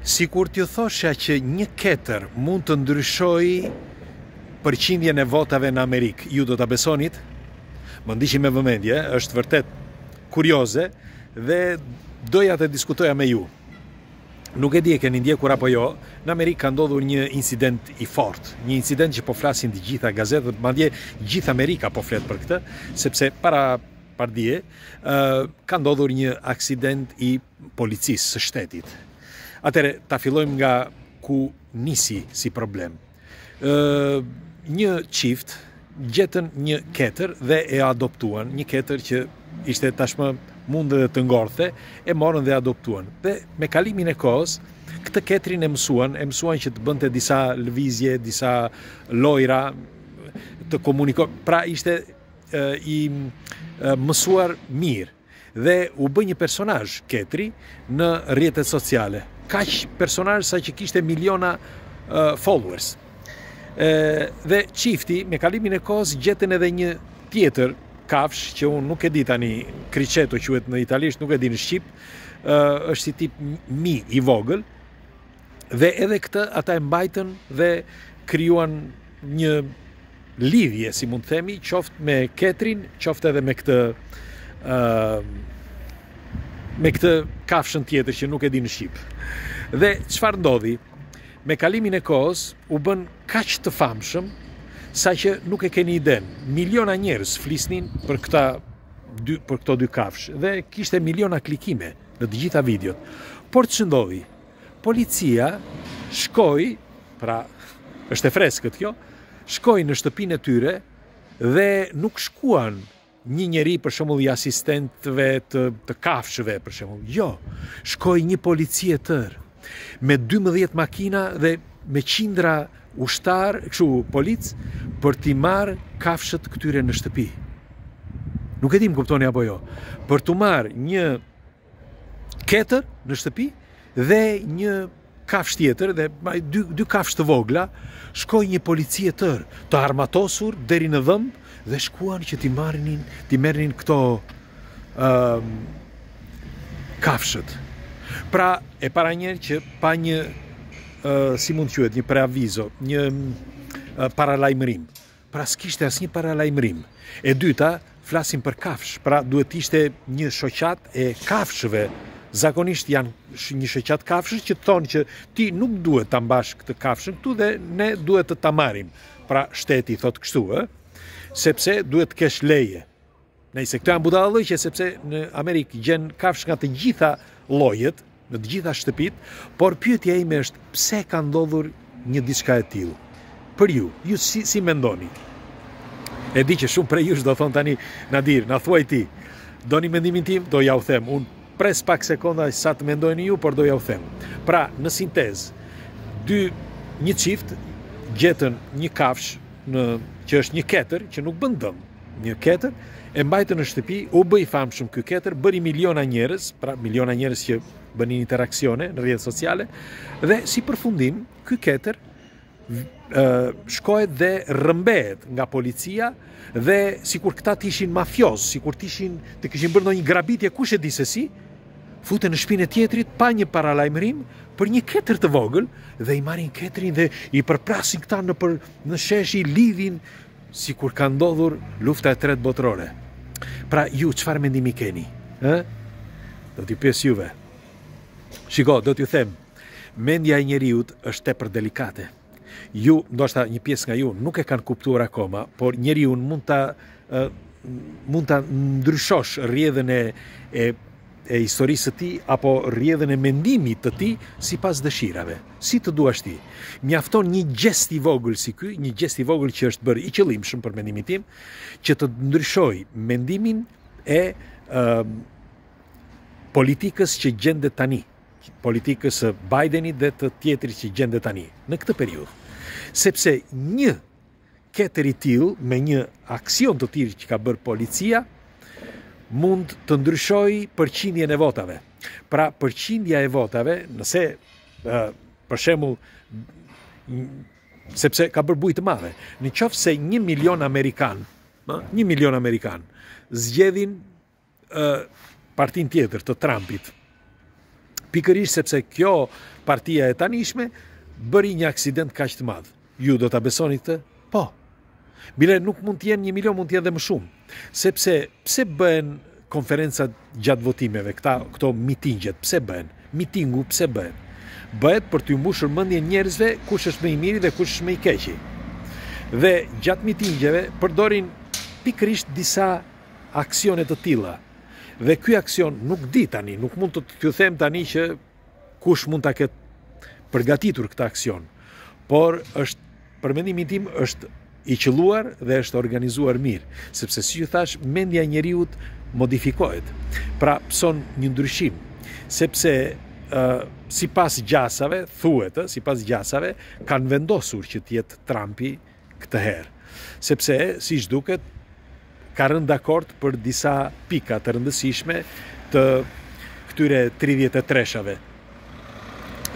Sikur t'ju thosha që një ketër mund të ndryshojë përqindjen e votave në Amerikë, ju do ta besonit? Më ndiqni me vëmendje, është vërtet kurioze dhe doja të diskutoja me ju. Nuk e di e keni ndjekur apo jo, në Amerikë ka ndodhur një incident i fortë, një incident që po flasin të gjitha gazetat, madje gjithë Amerika po flet për këtë, sepse para Pardje, ka ndodhur një aksident i policisë së shtetit. Atëherë, ta fillojmë nga ku nisi si problem. Një çift gjetën një ketër dhe e adoptuan, një ketër që ishte tashmë mund edhe të ngordhte, e morën dhe e adoptuan. Dhe me kalimin e kohës, këtë ketrin e mësuan, e mësuan që të bënte disa lëvizje, disa lojra, të komunikon. Pra ishte i mësuar mirë dhe u bë një personazh ketri në rrjetet sociale. Kaq personazh saqë kishte miliona uh, followers. Ë dhe çifti me kalimin e kohës gjetën edhe një tjetër kafshë që unë nuk e di tani kriçeto quhet në italisht, nuk e di në shqip, ë është si tip mi i vogël, Dhe edhe këtë ata e mbajtën dhe krijuan një lidhje, si mund të themi, qoftë me ketrin, qoftë edhe me këtë ë uh, me këtë kafshën tjetër që nuk e di në shqip. Dhe çfarë ndodhi? Me kalimin e kohës u bënë kaq të famshëm saqë nuk e keni idenë. Miliona njerëz flisnin për këta dy për këto dy kafshë dhe kishte miliona klikime në të gjitha videot. Por ç'ndodhi? Policia shkoi, pra është e freskët kjo, shkoi në shtëpinë e tyre dhe nuk shkuan një njeri për shembull i asistentëve të të kafshëve për shembull. Jo, shkoi një polici e tërë me 12 makina dhe me qindra ushtarë, kështu policë për t'i marrë kafshët këtyre në shtëpi. Nuk e di më kuptoni apo jo. Për t'u marrë një ketër në shtëpi dhe një kafshë tjetër dhe dy, dy kafshë të vogla, shkoi një polici e tërë, të armatosur deri në dhëmbë dhe shkuan që t'i marrinin, t'i merrnin këto ë um, kafshët. Pra, e para njëherë që pa një uh, si mund të quhet, një preavizo, një uh, paralajmërim. Pra s'kishte asnjë paralajmërim. E dyta, flasim për kafshë, pra duhet të ishte një shoqatë e kafshëve. Zakonisht janë një shoqatë kafshësh që të thonë që ti nuk duhet ta mbash këtë kafshën këtu dhe ne duhet të ta marrim. Pra shteti thotë kështu, ë? Sepse duhet të kesh leje. Nejse këto janë budallëqe sepse në Amerikë gjen kafsh nga të gjitha llojet, në të gjitha shtëpitë, por pyetja ime është pse ka ndodhur një diçka e tillë. Për ju, ju si si mendoni? E di që shumë prej jush do thonë tani Nadir, na thuaj ti. Doni mendimin tim, do jua them. Unë pres pak sekonda sa të mendoni ju, por do jua them. Pra, në sintezë, dy një çift gjetën një kafshë në që është një ketër që nuk bën dëm, Një ketër, e mbajtën në shtëpi, u bë i famshëm ky ketër, bëri miliona njerëz, pra miliona njerëz që bënin interaksione në rrjetet sociale dhe si përfundim ky ketër shkohet dhe rrëmbehet nga policia dhe sikur këta të ishin mafiozë, sikur të ishin të kishin bërë ndonjë grabitje kushedi se si, futen në shpinë e tjetrit pa një paralajmërim për një ketër të vogël dhe i marrin ketrin dhe i përplasin këta nëpër në shesh i lidhin Sikur ka ndodhur lufta e tretë botërore. Pra ju çfarë mendimi keni? Ë? Do t'ju pyes juve. Shiko, do t'ju them, mendja e njeriut është tepër delikate. Ju, ndoshta një pjesë nga ju nuk e kanë kuptuar akoma, por njeriun mund ta mund ta ndryshosh rrjedhën e e e historisë së tij apo rrjedhën e mendimit të tij sipas dëshirave, si të duash ti. Mjafton një gjest i vogël si ky, një gjest i vogël që është bërë i qëllimshëm për mendimin tim, që të ndryshojë mendimin e uh, politikës që gjendet tani, politikës së Bidenit dhe të tjetrit që gjendet tani në këtë periudhë. Sepse një Ketër i tillë me një aksion të tillë që ka bërë policia mund të ndryshojë përqindjen e votave. Pra përqindja e votave, nëse për shembull sepse ka bërë bujë të madhe. Në qoftë se 1 milion amerikanë, ë, 1 milion amerikanë zgjedhin partinë tjetër të Trumpit. Pikërisht sepse kjo partia e tanishme bëri një aksident kaq të madh. Ju do ta besoni këtë? Po. Bile nuk mund të jenë 1 milion, mund të jenë dhe më shumë. Sepse pse bëhen konferencat gjatë votimeve, këta këto mitingjet, pse bëhen? Mitingu pse bëhet? Bëhet për të mbushur mendjen njerëzve kush është më i miri dhe kush është më i keqi. Dhe gjatë mitingjeve përdorin pikërisht disa aksione të tilla. Dhe ky aksion nuk di tani, nuk mund të t'ju them tani që kush mund ta ketë përgatitur këtë aksion. Por është për mendimin tim është i qëlluar dhe është organizuar mirë, sepse siç ju thashë, mendja e njeriut modifikohet. Pra pëson një ndryshim, sepse uh, sipas gjasave, thuhet, sipas gjasave, kanë vendosur që të jetë Trumpi këtë herë, sepse, siç duket, ka rënë dakord për disa pika të rëndësishme të këtyre 33 treshave.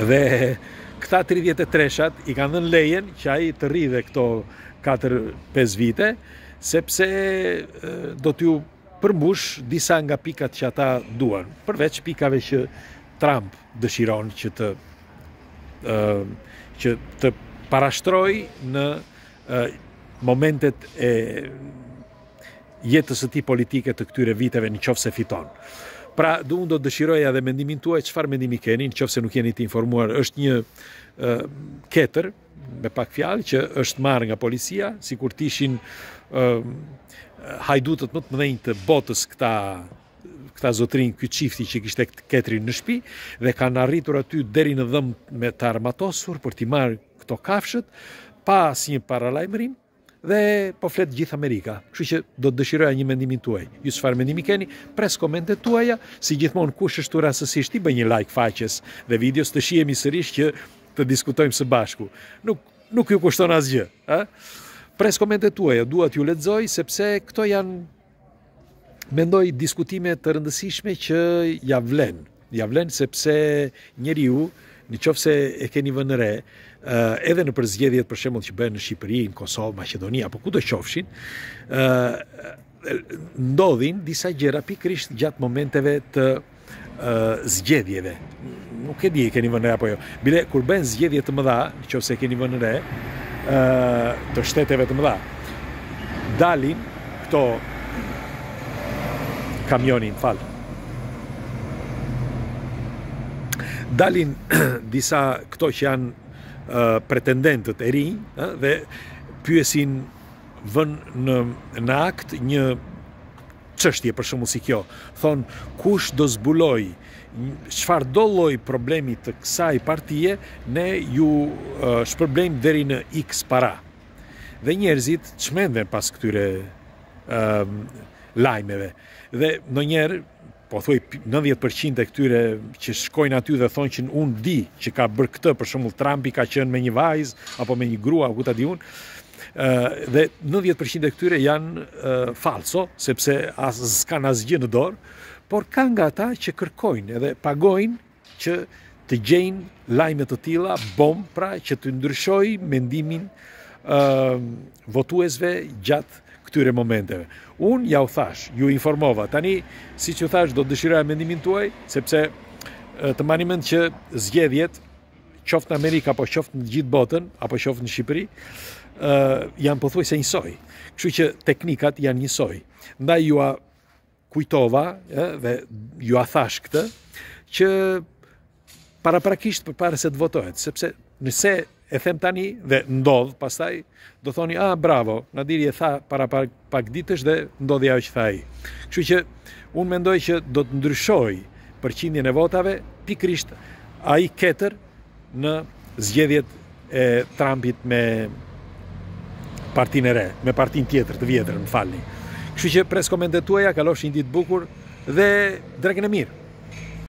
Dhe këta 33 treshat i kanë dhënë lejen që ai të rri dhe këto 4-5 vite, sepse do t'ju përmbush disa nga pikat që ata duan, përveç pikave që Trump dëshiron që të që të parashtroj në momentet e jetës së tij politike të këtyre viteve në qofë se fiton. Pra, do unë do të dëshiroja dhe mendimin tuaj, çfarë mendimi keni, në qofë se nuk jeni të informuar, është një uh, ketër, me pak fjalë, që është marrë nga policia, sikur t'ishin uh, hajdutët më të mëdhenj të botës këta këta zotërinj, ky çifti që kishte ketrin në shtëpi dhe kanë arritur aty deri në dhëmbë me të armatosur për t'i marrë këto kafshët pa asnjë paralajmërim dhe po flet gjithë Amerika. Kështu që do të dëshiroja dhe mendimin tuaj. Ju çfarë mendimi keni? Pres komentet tuaja, si gjithmonë kush është rastësisht i bëj një like faqes dhe videos të shihemi sërish që të diskutojmë së bashku. Nuk nuk ju kushton asgjë, ë? Pres komentet tuaja, dua t'ju lexoj sepse këto janë Mendoj diskutime të rëndësishme që ja vlen, ja vlen sepse njeriu në qofë se e keni vënë re, eh, edhe nëpër zgjedhjet për shembull që bëhen në Shqipëri, në Kosovë, Maqedoni apo kudo qofshin, eh, ndodhin disa gjëra pikërisht gjatë momenteve të zgjedhjeve. Nuk e di keni vënë re apo jo. Bile kur bëhen zgjedhje të mëdha, qoftë se e keni vënë re, ë të shteteve të mëdha. Dalin këto kamionin fal. Dalin disa këto që janë ë pretendentët e rinj, ë dhe pyesin vënë në akt një Çështje për shembull si kjo, thonë kush do zbulojë çfarëdo lloj problemi të kësaj partie, ne ju shpërblejmë deri në iks para. Dhe njerëzit çmenden pas këtyre lajmeve. Dhe ndonjëherë pothuaj 90% e këtyre që shkojnë aty dhe thonë që unë di që ka bërë këtë, për shembull Trumpi ka qenë me një vajzë apo me një grua, ku ta di unë, dhe 90% e këtyre janë falso, sepse as s'kan asgjë në dorë, por ka nga ata që kërkojnë edhe pagojnë që të gjejnë lajme të tilla, bombë, pra që të ndryshojë mendimin ë votuesve gjatë këtyre momenteve. Unë jau thashë, ju informova. Tani, siç ju thashë, do të dëshiroja mendimin tuaj, sepse të mani mend që zgjedhjet qoftë në Amerikë apo qoftë në gjithë botën, apo qoftë në Shqipëri, janë pothuajse njësoj. Kështu që teknikat janë njësoj. Ndaj jua kujtova dhe jua thashë këtë që paraprakisht përpara se të votohet, sepse nëse e them tani dhe ndodh pastaj do thoni ah bravo, Nadiri e tha para para Pak ditësh dhe ndodhi ajo që tha ai. Kështu që unë mendoj që do të ndryshojë përqindjen e votave pikërisht ai ketër në zgjedhjet e Trumpit me partinë e re, me partinë tjetër të vjetër, më falni. Kështu që pres komentet tuaja, kalofshi një ditë bukur dhe drekën e mirë.